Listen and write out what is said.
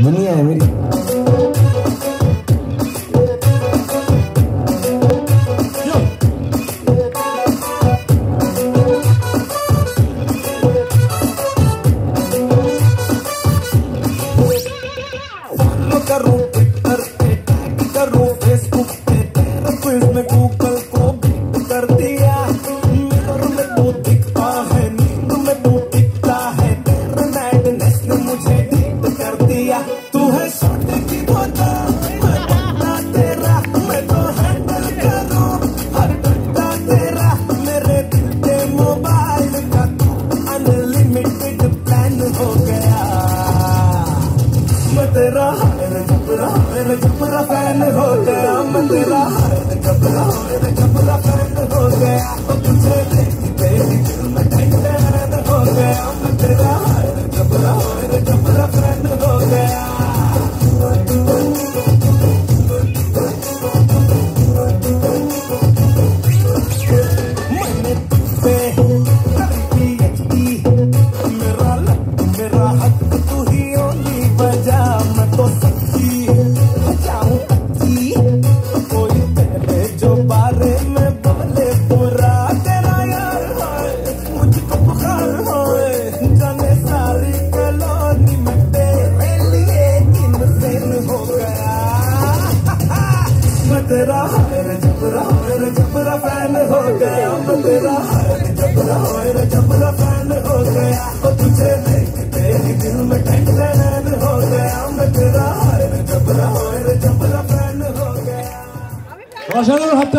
दुनिया है मेरी फॉलो करो ट्विटर पे टैग करो फेसबुक दिया। तेरा तो हर तेरा, मेरे मोबाइल का अनलिमिटेड प्लान हो गया। मैं तेरा मेरे जबरा फ़ैन हो गया। मैं तेरा मेरे जबरा मेरे जबरा फ़ैन हो गया। तुझे तेरा मेरे जबरा मेरे जबरा फ़ैन हो गया। मैं तेरा जबरा मेरे जबरा फ़ैन हो गया। और तुझे देखते ही दिल में ठंडे हो गया। मैं तेरा मेरे जबरा मेरे जबरा फ़ैन हो गया। रोशन हाथ